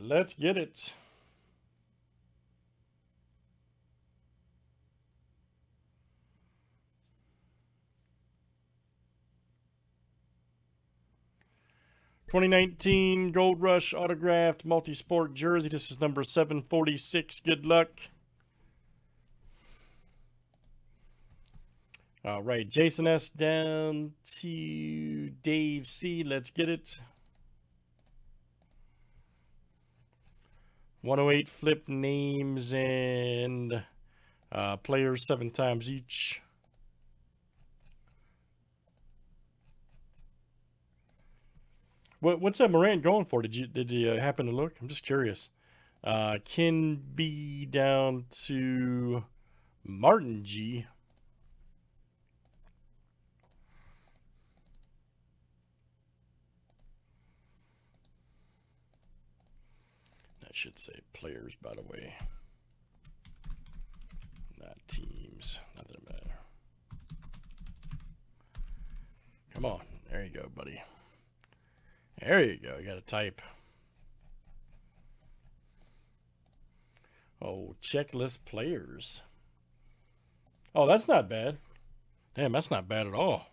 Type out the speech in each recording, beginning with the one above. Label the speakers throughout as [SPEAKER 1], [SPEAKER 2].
[SPEAKER 1] Let's get it. Twenty nineteen Gold Rush autographed multi-sport jersey. This is number seven forty six. Good luck. All right, Jason S down to Dave C. Let's get it. 108 flip names and uh, players seven times each. What what's that Morant going for? Did you did you uh, happen to look? I'm just curious. Uh, Ken B down to Martin G. should say players, by the way, not teams. Not that it. Come on, there you go, buddy. There you go. You got to type. Oh, checklist players. Oh, that's not bad. Damn, that's not bad at all.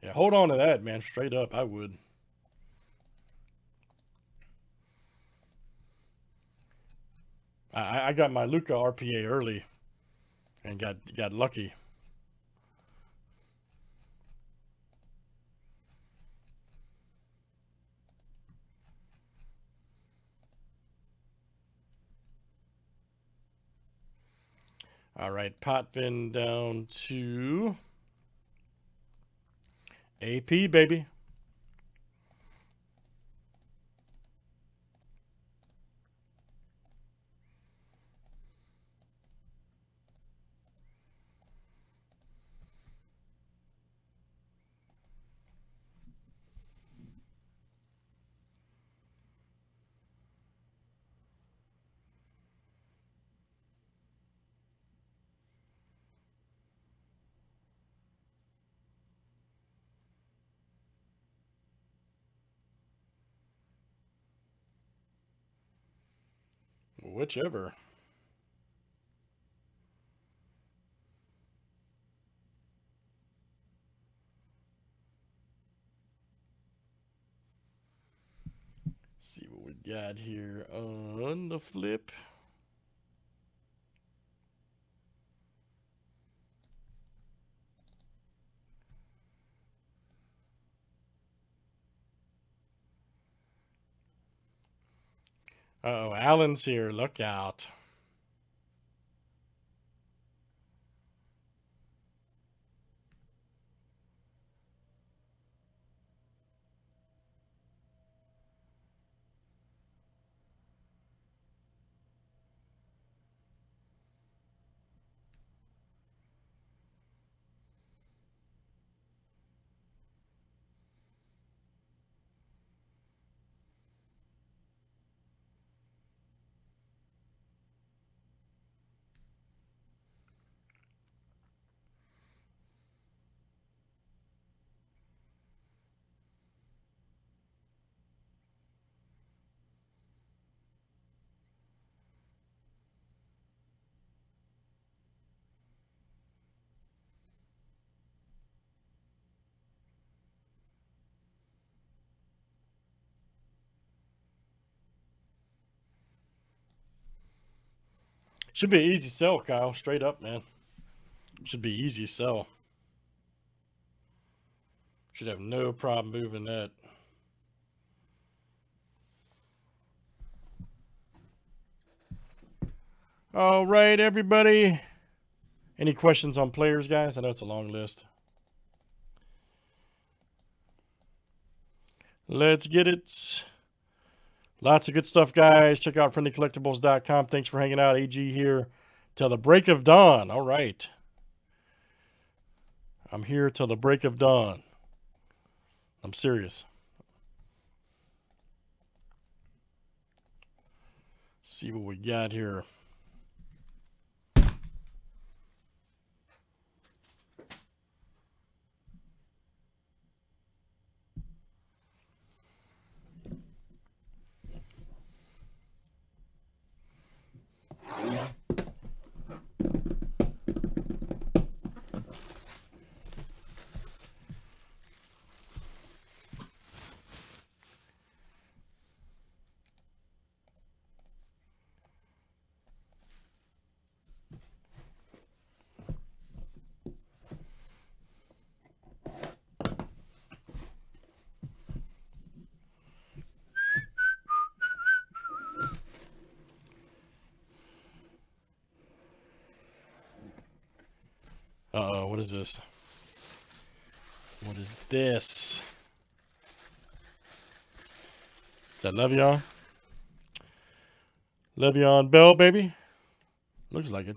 [SPEAKER 1] Yeah, hold on to that, man. Straight up, I would. I, I got my Luca RPA early and got got lucky. All right, Potvin down to AP, baby. Whichever. see what we got here on the flip. Uh oh, Alan's here. Look out. Should be an easy sell, Kyle. Straight up, man. Should be easy sell. Should have no problem moving that. All right, everybody. Any questions on players, guys? I know it's a long list. Let's get it. Lots of good stuff, guys. Check out friendlycollectibles.com. Thanks for hanging out. AG here till the break of dawn. All right. I'm here till the break of dawn. I'm serious. see what we got here. Uh oh, what is this? What is this? Is that Le'Veon? Le'Veon Bell, baby. Looks like it.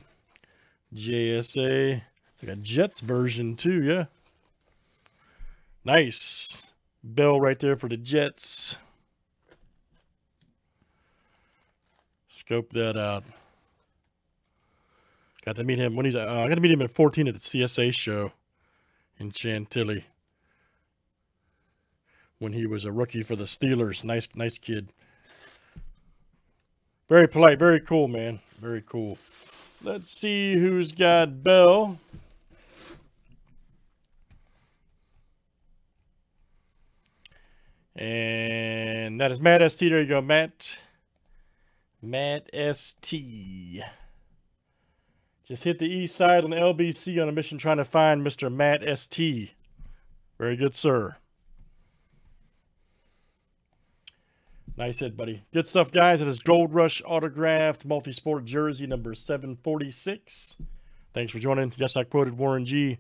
[SPEAKER 1] JSA. Like a Jets version too, yeah. Nice. Bell right there for the Jets. Scope that out. Got to meet him when he's. Uh, I got to meet him at 14 at the CSA show in Chantilly when he was a rookie for the Steelers. Nice, nice kid. Very polite, very cool, man. Very cool. Let's see who's got Bell. And that is Matt ST. There you go, Matt. Matt ST. Just hit the east side on LBC on a mission trying to find Mr. Matt ST. Very good, sir. Nice hit, buddy. Good stuff, guys. It is Gold Rush autographed multi-sport jersey number 746. Thanks for joining. Yes, I quoted Warren G.